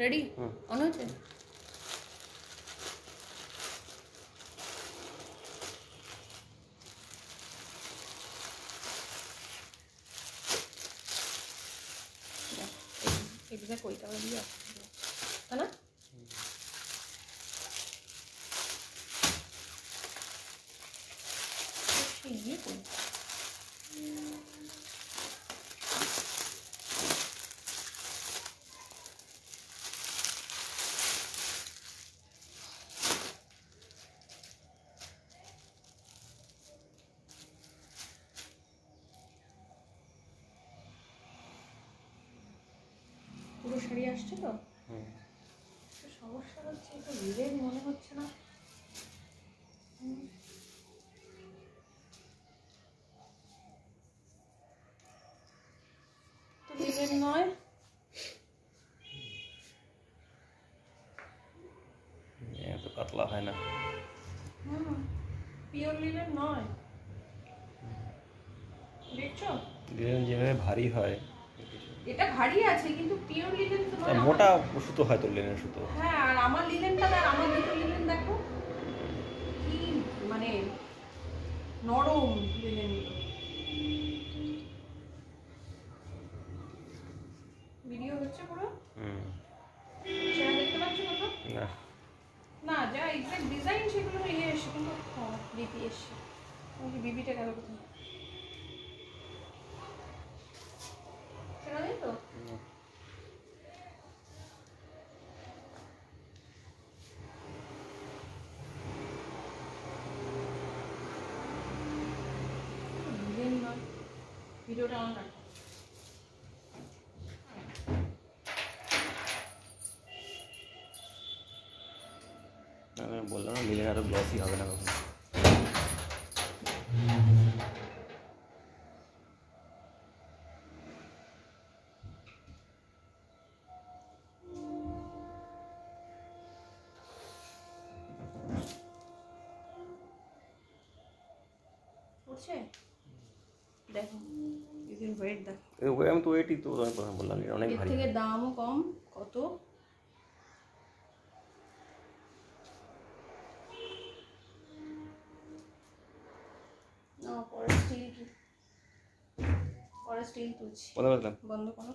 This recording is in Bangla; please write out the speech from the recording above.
রেডি হুম। অন হয়েছে এক্সাক্ট ওইটা ওরা দিয়ে আসছে তাই না সেই ইয়ে করি পুরো শাড়ি আসছে তো? সমস্যা হচ্ছে এটা রিলের মনে হচ্ছে না। তো রিলের নয়। এত পাতলা হয় না। পিওর লিলের নয়। দেখছ? লিনেন যেভাবে ভারী হয়। এটা ভারী আছে কিন্তু পিওর লিলেন তো নয় মোটা সুতো হয় তো লিনেন সুতো হ্যাঁ আর আমার লিলেনটা দেখ আমার দুটো লিলেন দেখো। কি মানে নরম লিলেন ভিডিও হচ্ছে পুরো? হুম। সেটা দেখতে পাচ্ছ কত না। না যা এক্সাক্ট ডিজাইন সেগুলো ইয়ে এসে কিন্তু বিপি আমাকে বিবিটা গেল কোথায় সেটা নেই তো লিলেন নয় ভিডিওটা আমার রাখো। আমি বললাম না লিনেন আরও গ্লসি হবে না কখনো। উঠছে? দেখো দিদির ওয়েট দেখো। আমি তো ওয়েটই তো আমি প্রথমে বললাম লিনেন অনেক ভারী। থেকে দামও কম কত? না পরে স্টিল পরে স্টিল তুলছি। বন্ধ করো।